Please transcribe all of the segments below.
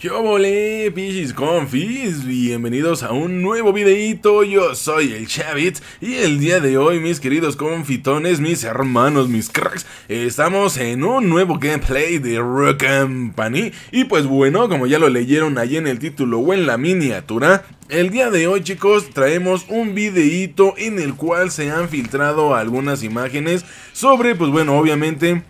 ¿Qué volé, pichis confis? Bienvenidos a un nuevo videito, yo soy el Chavit y el día de hoy, mis queridos confitones, mis hermanos, mis cracks, estamos en un nuevo gameplay de Rock Company y pues bueno, como ya lo leyeron ahí en el título o en la miniatura, el día de hoy chicos traemos un videito en el cual se han filtrado algunas imágenes sobre, pues bueno, obviamente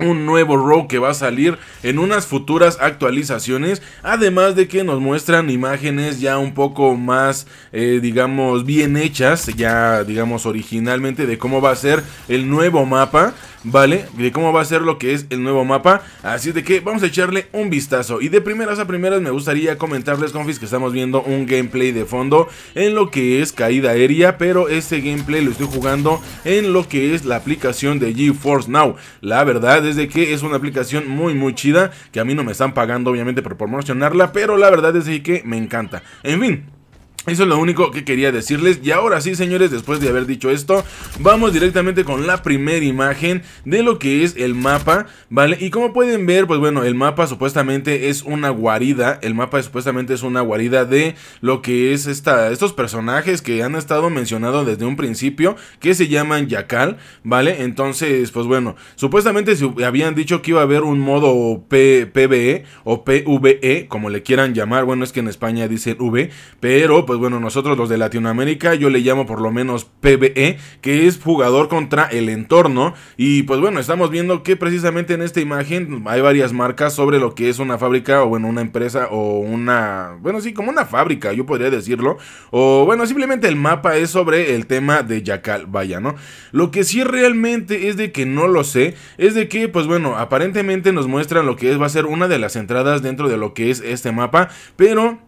un nuevo row que va a salir en unas futuras actualizaciones además de que nos muestran imágenes ya un poco más eh, digamos bien hechas ya digamos originalmente de cómo va a ser el nuevo mapa ¿vale? De cómo va a ser lo que es el nuevo mapa. Así de que vamos a echarle un vistazo. Y de primeras a primeras me gustaría comentarles, confis, que estamos viendo un gameplay de fondo en lo que es caída aérea. Pero este gameplay lo estoy jugando en lo que es la aplicación de GeForce Now. La verdad es de que es una aplicación muy muy chida. Que a mí no me están pagando obviamente por promocionarla. Pero la verdad es que me encanta. En fin. Eso es lo único que quería decirles. Y ahora sí señores después de haber dicho esto vamos directamente con la primera imagen de lo que es el mapa vale y como pueden ver pues bueno el mapa supuestamente es una guarida. El mapa supuestamente es una guarida de lo que es esta, estos personajes que han estado mencionados desde un principio que se llaman Yakal vale entonces pues bueno supuestamente se habían dicho que iba a haber un modo PvE o PvE como le quieran llamar. Bueno es que en España dicen V pero pues bueno, nosotros los de Latinoamérica, yo le llamo por lo menos PBE, que es jugador contra el entorno. Y pues bueno, estamos viendo que precisamente en esta imagen hay varias marcas sobre lo que es una fábrica o bueno, una empresa o una, bueno, sí, como una fábrica, yo podría decirlo. O bueno, simplemente el mapa es sobre el tema de Yakal, vaya, ¿no? Lo que sí realmente es de que no lo sé, es de que, pues bueno, aparentemente nos muestran lo que es, va a ser una de las entradas dentro de lo que es este mapa, pero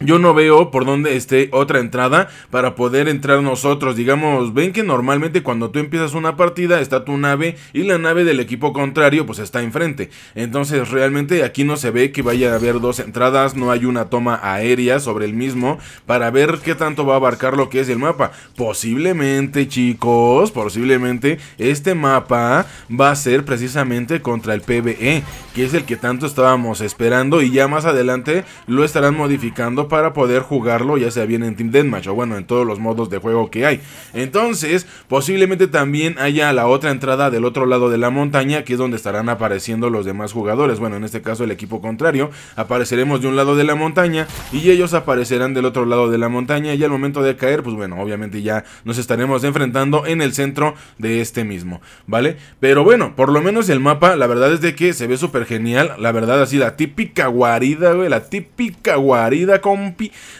yo no veo por dónde esté otra entrada para poder entrar nosotros. Digamos, ven que normalmente cuando tú empiezas una partida está tu nave y la nave del equipo contrario pues está enfrente. Entonces realmente aquí no se ve que vaya a haber dos entradas, no hay una toma aérea sobre el mismo para ver qué tanto va a abarcar lo que es el mapa. Posiblemente chicos, posiblemente este mapa va a ser precisamente contra el PvE, que es el que tanto estábamos esperando y ya más adelante lo estarán modificando para poder jugarlo, ya sea bien en Team Deathmatch o bueno, en todos los modos de juego que hay. Entonces, posiblemente también haya la otra entrada del otro lado de la montaña, que es donde estarán apareciendo los demás jugadores. Bueno, en este caso el equipo contrario, apareceremos de un lado de la montaña y ellos aparecerán del otro lado de la montaña y al momento de caer, pues bueno, obviamente ya nos estaremos enfrentando en el centro de este mismo, ¿vale? Pero bueno, por lo menos el mapa, la verdad es de que se ve súper genial, la verdad así, la típica guarida, güey, la típica guarida con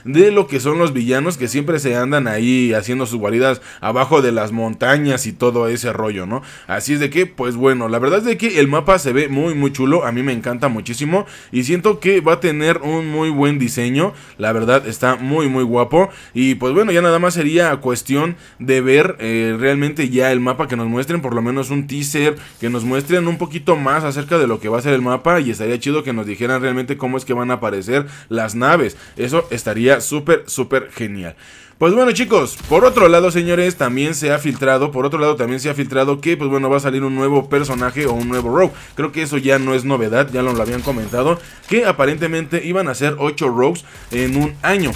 de lo que son los villanos que siempre se andan ahí haciendo sus guaridas abajo de las montañas y todo ese rollo, ¿no? Así es de que, pues bueno, la verdad es de que el mapa se ve muy muy chulo, a mí me encanta muchísimo y siento que va a tener un muy buen diseño, la verdad está muy muy guapo y pues bueno, ya nada más sería cuestión de ver eh, realmente ya el mapa que nos muestren, por lo menos un teaser, que nos muestren un poquito más acerca de lo que va a ser el mapa y estaría chido que nos dijeran realmente cómo es que van a aparecer las naves. Eso estaría súper, súper genial. Pues bueno chicos, por otro lado señores, también se ha filtrado, por otro lado también se ha filtrado que pues bueno va a salir un nuevo personaje o un nuevo rogue. Creo que eso ya no es novedad, ya lo, lo habían comentado, que aparentemente iban a ser 8 rogues en un año.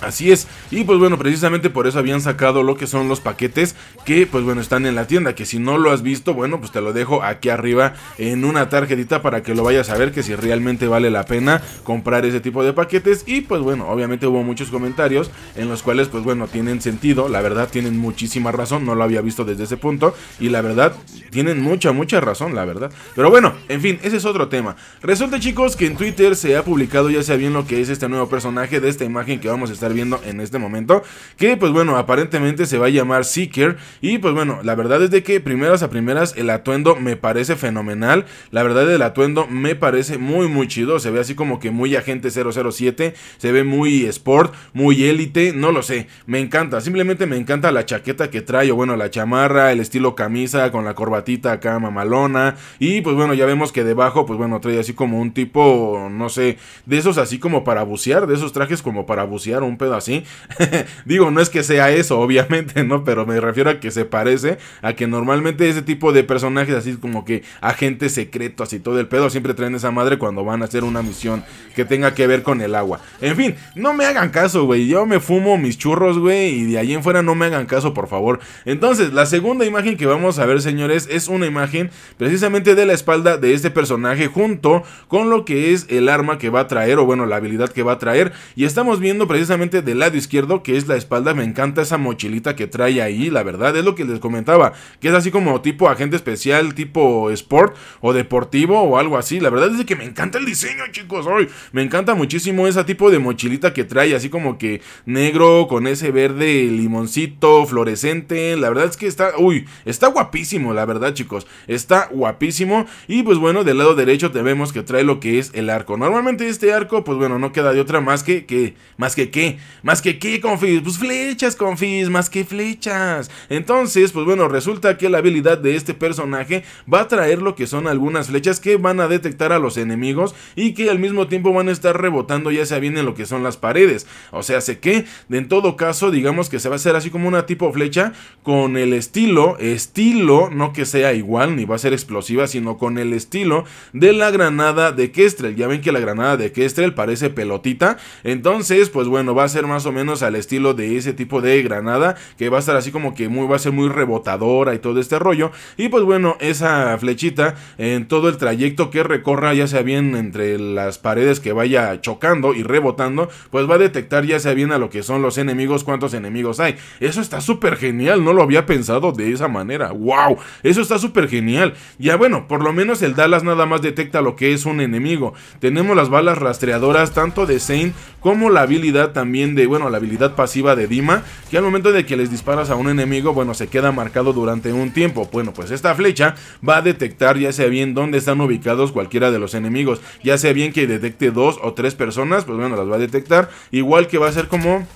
Así es, y pues bueno, precisamente por eso habían sacado lo que son los paquetes que pues bueno están en la tienda, que si no lo has visto, bueno pues te lo dejo aquí arriba en una tarjetita para que lo vayas a ver que si realmente vale la pena comprar ese tipo de paquetes y pues bueno, obviamente hubo muchos comentarios en los cuales pues bueno tienen sentido, la verdad tienen muchísima razón, no lo había visto desde ese punto y la verdad tienen mucha mucha razón, la verdad. Pero bueno, en fin, ese es otro tema. Resulta chicos que en Twitter se ha publicado ya sea bien lo que es este nuevo personaje de esta imagen que vamos a estar viendo en este momento. Que pues bueno, aparentemente se va a llamar Seeker. Y pues bueno, la verdad es de que primeras a primeras el atuendo me parece fenomenal. La verdad el atuendo me parece muy muy chido. Se ve así como que muy agente 007. Se ve muy sport, muy élite. No lo sé, me encanta. Simplemente me encanta la chaqueta que trae. O bueno, la chamarra, el estilo camisa con la corbatita acá mamalona. Y pues bueno, ya vemos que debajo pues bueno trae así como un tipo, no sé, de esos así como para bucear. De esos trajes como para bucear, un así. Digo, no es que sea eso, obviamente, ¿no? Pero me refiero a que se parece a que normalmente ese tipo de personajes, así como que agentes secretos y todo el pedo, siempre traen esa madre cuando van a hacer una misión que tenga que ver con el agua. En fin, no me hagan caso, güey. Yo me fumo mis churros, güey, y de ahí en fuera no me hagan caso, por favor. Entonces, la segunda imagen que vamos a ver, señores, es una imagen precisamente de la espalda de este personaje junto con lo que es el arma que va a traer, o bueno, la habilidad que va a traer. Y estamos viendo precisamente del lado que es la espalda. Me encanta esa mochilita que trae ahí, la verdad, es lo que les comentaba, que es así como tipo agente especial, tipo sport o deportivo o algo así. La verdad es que me encanta el diseño, chicos. Hoy me encanta muchísimo ese tipo de mochilita que trae, así como que negro con ese verde limoncito fluorescente. La verdad es que está, uy, está guapísimo, la verdad, chicos. Está guapísimo. Y pues bueno, del lado derecho te vemos que trae lo que es el arco. Normalmente este arco, pues bueno, no queda de otra más que, que, más que qué, más que qué, confis, pues flechas, confis, más que flechas. Entonces, pues bueno, resulta que la habilidad de este personaje va a traer lo que son algunas flechas que van a detectar a los enemigos y que al mismo tiempo van a estar rebotando ya sea bien en lo que son las paredes. O sea, sé que en todo caso, digamos que se va a hacer así como una tipo flecha con el estilo, estilo, no que sea igual ni va a ser explosiva, sino con el estilo de la granada de Kestrel. Ya ven que la granada de Kestrel parece pelotita. Entonces, pues bueno, va a ser más o menos al estilo de ese tipo de granada que va a estar así como que muy va a ser muy rebotadora y todo este rollo. Y pues bueno, esa flechita en todo el trayecto que recorra, ya sea bien entre las paredes que vaya chocando y rebotando, pues va a detectar ya sea bien a lo que son los enemigos, cuántos enemigos hay. Eso está súper genial, no lo había pensado de esa manera. ¡Wow! Eso está súper genial. Ya bueno, por lo menos el Dallas nada más detecta lo que es un enemigo. Tenemos las balas rastreadoras tanto de Zane como la habilidad también de, bueno, la habilidad pasiva de Dima, que al momento de que les disparas a un enemigo, bueno, se queda marcado durante un tiempo. Bueno, pues esta flecha va a detectar ya sea bien dónde están ubicados cualquiera de los enemigos, ya sea bien que detecte dos o tres personas, pues bueno, las va a detectar, igual que va a ser como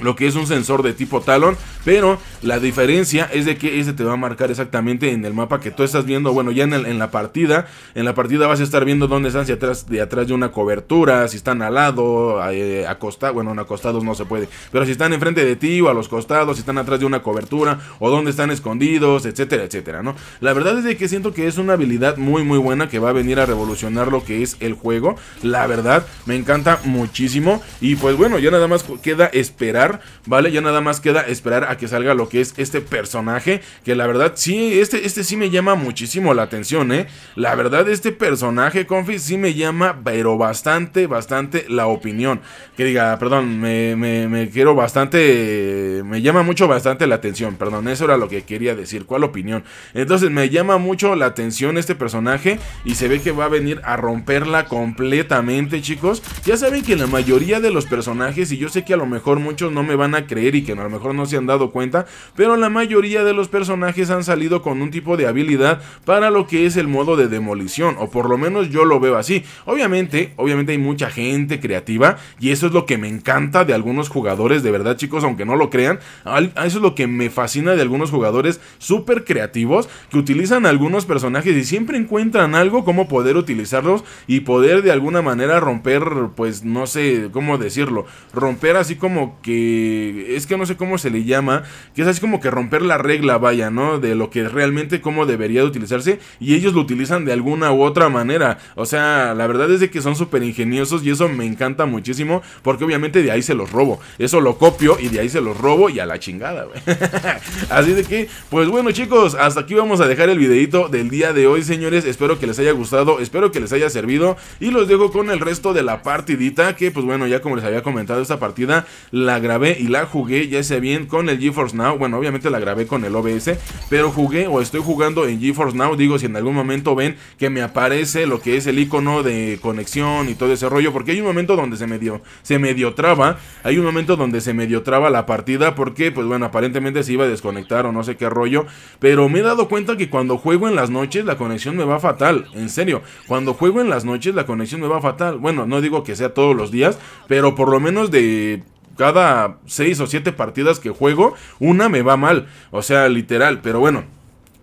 lo que es un sensor de tipo talón, pero la diferencia es de que ese te va a marcar exactamente en el mapa que tú estás viendo, bueno, ya en, la partida, en la partida vas a estar viendo dónde están, si atrás de atrás de una cobertura, si están al lado, eh, acostados, bueno, acostados no se puede, pero si están enfrente de ti o a los costados, si están atrás de una cobertura o dónde están escondidos, etcétera, etcétera, ¿no? La verdad es de que siento que es una habilidad muy muy buena que va a venir a revolucionar lo que es el juego, la verdad, me encanta muchísimo y pues bueno, ya nada más queda esperar ¿vale? Ya nada más queda esperar que salga lo que es este personaje, que la verdad sí, este, este sí me llama muchísimo la atención, ¿eh? La verdad, este personaje, Confi, sí me llama, pero bastante, bastante la opinión. Que diga, perdón, me, me, quiero bastante, me llama mucho bastante la atención, perdón, eso era lo que quería decir, ¿cuál opinión? Entonces me llama mucho la atención este personaje y se ve que va a venir a romperla completamente, chicos. Ya saben que la mayoría de los personajes, y yo sé que a lo mejor muchos no me van a creer y que a lo mejor no se han dado cuenta, pero la mayoría de los personajes han salido con un tipo de habilidad para lo que es el modo de demolición, o por lo menos yo lo veo así. Obviamente, obviamente hay mucha gente creativa y eso es lo que me encanta de algunos jugadores, de verdad chicos, aunque no lo crean, eso es lo que me fascina de algunos jugadores súper creativos que utilizan algunos personajes y siempre encuentran algo como poder utilizarlos y poder de alguna manera romper, pues no sé cómo decirlo, romper así como que es que no sé cómo se le llama, que es así como que romper la regla, vaya, ¿no? De lo que realmente cómo debería de utilizarse y ellos lo utilizan de alguna u otra manera. O sea, la verdad es de que son súper ingeniosos y eso me encanta muchísimo porque obviamente de ahí se los robo. Eso lo copio y de ahí se los robo y a la chingada, güey. así de que, pues bueno chicos, hasta aquí vamos a dejar el videito del día de hoy, señores. Espero que les haya gustado, espero que les haya servido y los dejo con el resto de la partidita que, pues bueno, ya como les había comentado, esta partida la grabé y la jugué ya sea bien con el GeForce Now. Bueno, obviamente la grabé con el OBS, pero jugué o estoy jugando en GeForce Now. Digo, si en algún momento ven que me aparece lo que es el icono de conexión y todo ese rollo, porque hay un momento donde se medio, se medio traba. Hay un momento donde se medio traba la partida, porque, pues bueno, aparentemente se iba a desconectar o no sé qué rollo. Pero me he dado cuenta que cuando juego en las noches la conexión me va fatal. En serio, cuando juego en las noches la conexión me va fatal. Bueno, no digo que sea todos los días, pero por lo menos de cada seis o siete partidas que juego, una me va mal. O sea, literal. Pero bueno.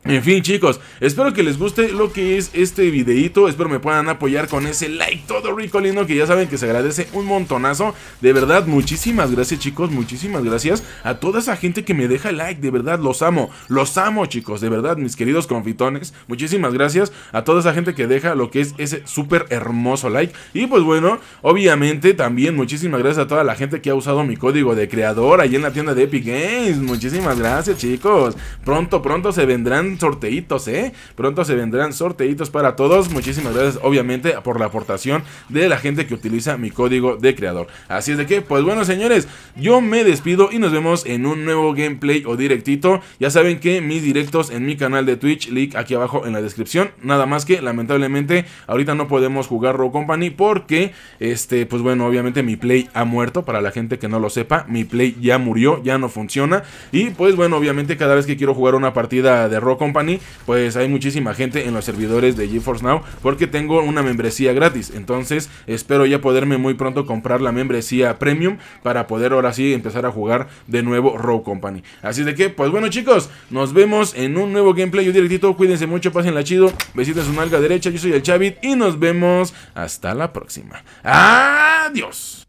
En fin chicos, espero que les guste lo que es este videito, espero me puedan apoyar con ese like todo rico lindo que ya saben que se agradece un montonazo, de verdad muchísimas gracias chicos, muchísimas gracias a toda esa gente que me deja like, de verdad los amo, los amo chicos, de verdad mis queridos confitones, muchísimas gracias a toda esa gente que deja lo que es ese súper hermoso like. Y pues bueno, obviamente también muchísimas gracias a toda la gente que ha usado mi código de creador ahí en la tienda de Epic Games, muchísimas gracias chicos, pronto pronto se vendrán sorteitos, ¿eh? Pronto se vendrán sorteitos para todos. Muchísimas gracias, obviamente, por la aportación de la gente que utiliza mi código de creador. Así es de que, pues bueno, señores, yo me despido y nos vemos en un nuevo gameplay o directito. Ya saben que mis directos en mi canal de Twitch, link aquí abajo en la descripción. Nada más que, lamentablemente, ahorita no podemos jugar Row Company porque, este, pues bueno, obviamente mi play ha muerto. Para la gente que no lo sepa, mi play ya murió, ya no funciona. Y pues bueno, obviamente, cada vez que quiero jugar una partida de Row Company, pues hay muchísima gente en los servidores de GeForce Now porque tengo una membresía gratis. Entonces espero ya poderme muy pronto comprar la membresía premium para poder ahora sí empezar a jugar de nuevo Row Company. Así de que, pues bueno chicos, nos vemos en un nuevo gameplay yo directito. Cuídense mucho, la chido. Besitos en su nalga derecha, yo soy el Chavit y nos vemos hasta la próxima. Adiós.